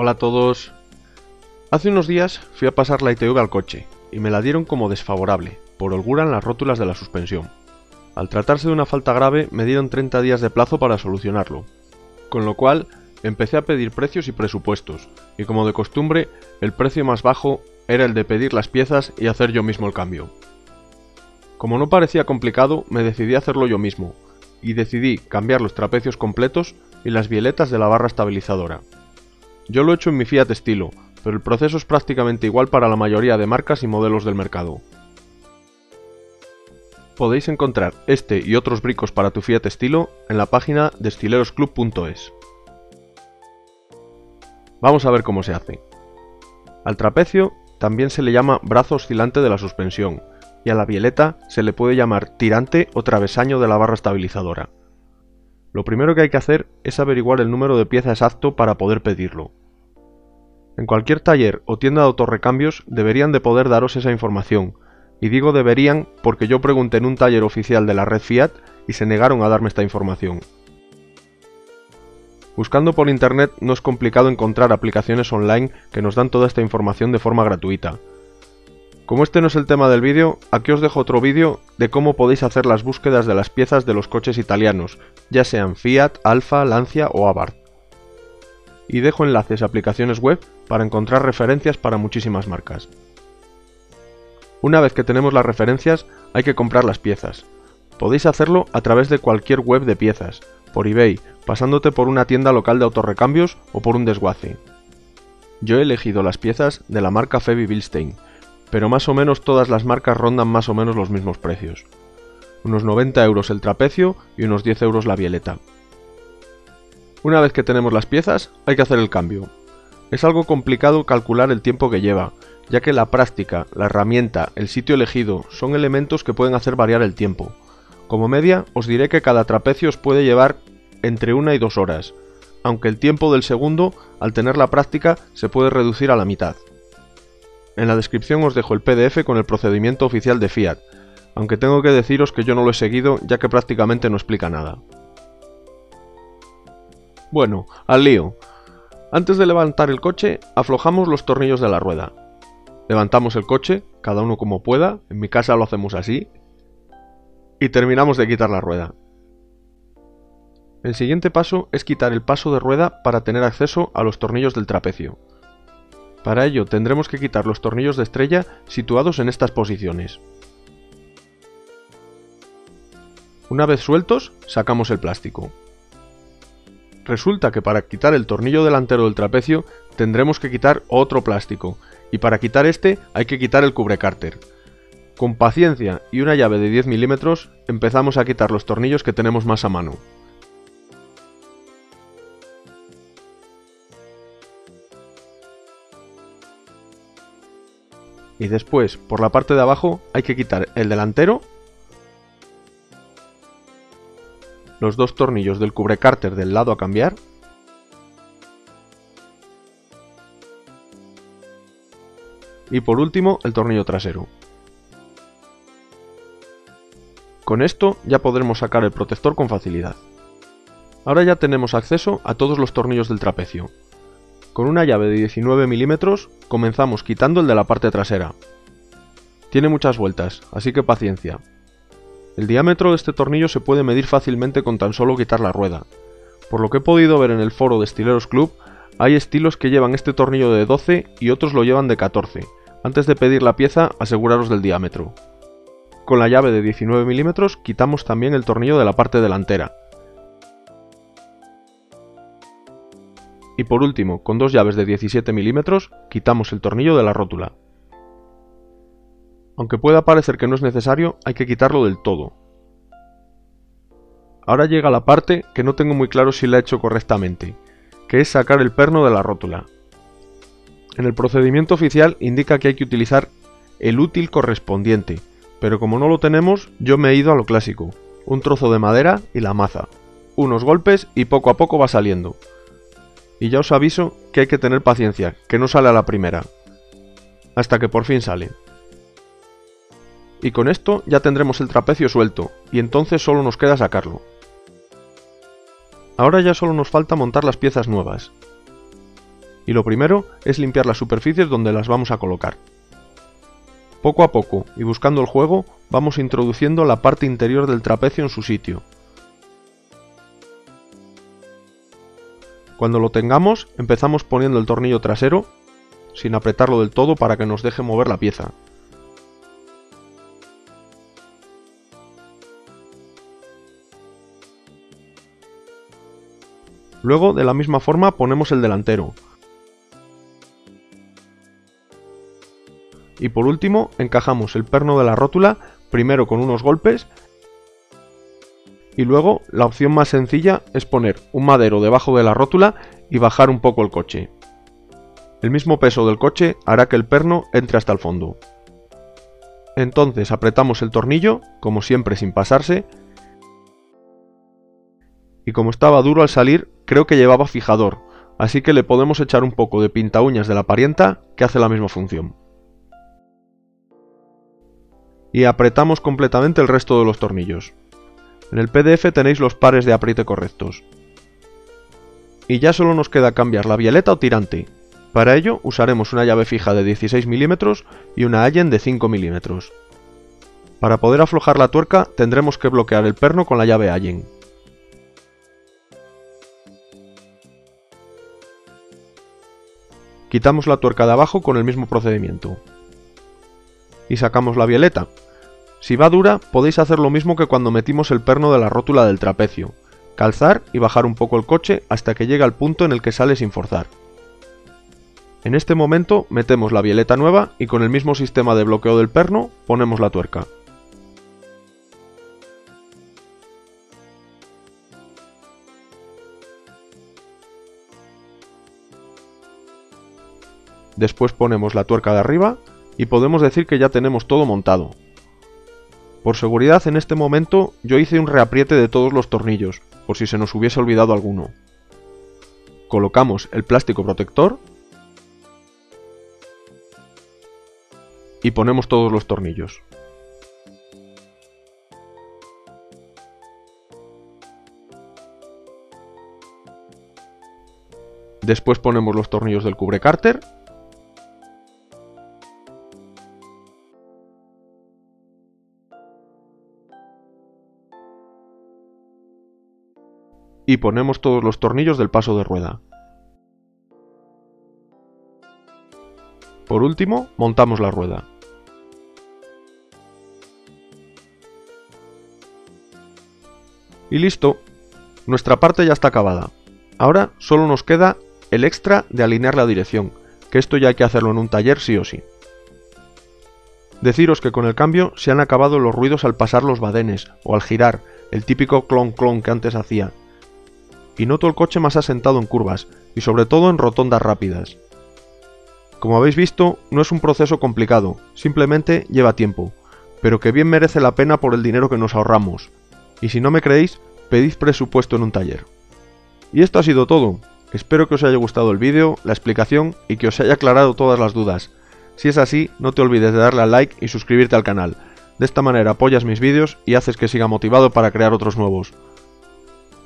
Hola a todos. Hace unos días fui a pasar la ITV al coche y me la dieron como desfavorable, por holgura en las rótulas de la suspensión. Al tratarse de una falta grave me dieron 30 días de plazo para solucionarlo, con lo cual empecé a pedir precios y presupuestos, y como de costumbre, el precio más bajo era el de pedir las piezas y hacer yo mismo el cambio. Como no parecía complicado, me decidí a hacerlo yo mismo, y decidí cambiar los trapecios completos y las violetas de la barra estabilizadora. Yo lo he hecho en mi Fiat estilo, pero el proceso es prácticamente igual para la mayoría de marcas y modelos del mercado. Podéis encontrar este y otros bricos para tu Fiat estilo en la página de estilerosclub.es. Vamos a ver cómo se hace. Al trapecio también se le llama brazo oscilante de la suspensión, y a la violeta se le puede llamar tirante o travesaño de la barra estabilizadora. Lo primero que hay que hacer es averiguar el número de pieza exacto para poder pedirlo. En cualquier taller o tienda de autorrecambios deberían de poder daros esa información, y digo deberían porque yo pregunté en un taller oficial de la red Fiat y se negaron a darme esta información. Buscando por internet no es complicado encontrar aplicaciones online que nos dan toda esta información de forma gratuita. Como este no es el tema del vídeo, aquí os dejo otro vídeo de cómo podéis hacer las búsquedas de las piezas de los coches italianos, ya sean Fiat, Alfa, Lancia o Abarth. Y dejo enlaces a aplicaciones web para encontrar referencias para muchísimas marcas. Una vez que tenemos las referencias, hay que comprar las piezas. Podéis hacerlo a través de cualquier web de piezas, por eBay, pasándote por una tienda local de autorrecambios o por un desguace. Yo he elegido las piezas de la marca Febi Bilstein, pero más o menos todas las marcas rondan más o menos los mismos precios. Unos 90 euros el trapecio y unos 10 euros la violeta. Una vez que tenemos las piezas, hay que hacer el cambio. Es algo complicado calcular el tiempo que lleva, ya que la práctica, la herramienta, el sitio elegido son elementos que pueden hacer variar el tiempo. Como media, os diré que cada trapecio os puede llevar entre una y dos horas, aunque el tiempo del segundo, al tener la práctica, se puede reducir a la mitad. En la descripción os dejo el PDF con el procedimiento oficial de Fiat, aunque tengo que deciros que yo no lo he seguido ya que prácticamente no explica nada. Bueno, al lío. Antes de levantar el coche, aflojamos los tornillos de la rueda. Levantamos el coche, cada uno como pueda, en mi casa lo hacemos así, y terminamos de quitar la rueda. El siguiente paso es quitar el paso de rueda para tener acceso a los tornillos del trapecio. Para ello tendremos que quitar los tornillos de estrella situados en estas posiciones. Una vez sueltos, sacamos el plástico. Resulta que para quitar el tornillo delantero del trapecio tendremos que quitar otro plástico, y para quitar este hay que quitar el cubrecárter. Con paciencia y una llave de 10 milímetros empezamos a quitar los tornillos que tenemos más a mano. Y después por la parte de abajo hay que quitar el delantero, los dos tornillos del cubrecárter del lado a cambiar, y por último el tornillo trasero. Con esto ya podremos sacar el protector con facilidad. Ahora ya tenemos acceso a todos los tornillos del trapecio, con una llave de 19 milímetros comenzamos quitando el de la parte trasera. Tiene muchas vueltas, así que paciencia. El diámetro de este tornillo se puede medir fácilmente con tan solo quitar la rueda. Por lo que he podido ver en el foro de Estileros Club, hay estilos que llevan este tornillo de 12 y otros lo llevan de 14. Antes de pedir la pieza, aseguraros del diámetro. Con la llave de 19 milímetros quitamos también el tornillo de la parte delantera, Y por último, con dos llaves de 17 milímetros, quitamos el tornillo de la rótula. Aunque pueda parecer que no es necesario, hay que quitarlo del todo. Ahora llega la parte que no tengo muy claro si la he hecho correctamente, que es sacar el perno de la rótula. En el procedimiento oficial indica que hay que utilizar el útil correspondiente, pero como no lo tenemos, yo me he ido a lo clásico, un trozo de madera y la maza, unos golpes y poco a poco va saliendo. Y ya os aviso que hay que tener paciencia, que no sale a la primera. Hasta que por fin sale. Y con esto ya tendremos el trapecio suelto, y entonces solo nos queda sacarlo. Ahora ya solo nos falta montar las piezas nuevas. y lo primero es limpiar las superficies donde las vamos a colocar. Poco a poco y buscando el juego vamos introduciendo la parte interior del trapecio en su sitio. Cuando lo tengamos empezamos poniendo el tornillo trasero sin apretarlo del todo para que nos deje mover la pieza. Luego, de la misma forma, ponemos el delantero. Y por último, encajamos el perno de la rótula, primero con unos golpes, y luego la opción más sencilla es poner un madero debajo de la rótula y bajar un poco el coche. El mismo peso del coche hará que el perno entre hasta el fondo. Entonces apretamos el tornillo, como siempre sin pasarse, y como estaba duro al salir, creo que llevaba fijador, así que le podemos echar un poco de pinta uñas de la parienta que hace la misma función. Y apretamos completamente el resto de los tornillos. En el PDF tenéis los pares de apriete correctos. Y ya solo nos queda cambiar la violeta o tirante. Para ello usaremos una llave fija de 16 mm y una Allen de 5 mm. Para poder aflojar la tuerca tendremos que bloquear el perno con la llave Allen. Quitamos la tuerca de abajo con el mismo procedimiento. Y sacamos la violeta. Si va dura, podéis hacer lo mismo que cuando metimos el perno de la rótula del trapecio. Calzar y bajar un poco el coche hasta que llegue al punto en el que sale sin forzar. En este momento metemos la violeta nueva y con el mismo sistema de bloqueo del perno ponemos la tuerca. Después ponemos la tuerca de arriba y podemos decir que ya tenemos todo montado. Por seguridad en este momento yo hice un reapriete de todos los tornillos, por si se nos hubiese olvidado alguno. Colocamos el plástico protector y ponemos todos los tornillos. Después ponemos los tornillos del cubre cárter y ponemos todos los tornillos del paso de rueda. Por último, montamos la rueda. Y listo, nuestra parte ya está acabada. Ahora solo nos queda el extra de alinear la dirección, que esto ya hay que hacerlo en un taller sí o sí. Deciros que con el cambio se han acabado los ruidos al pasar los badenes o al girar, el típico clon clon que antes hacía, y noto el coche más asentado en curvas, y sobre todo en rotondas rápidas. Como habéis visto, no es un proceso complicado, simplemente lleva tiempo, pero que bien merece la pena por el dinero que nos ahorramos. Y si no me creéis, pedid presupuesto en un taller. Y esto ha sido todo. Espero que os haya gustado el vídeo, la explicación y que os haya aclarado todas las dudas. Si es así, no te olvides de darle al like y suscribirte al canal. De esta manera apoyas mis vídeos y haces que siga motivado para crear otros nuevos.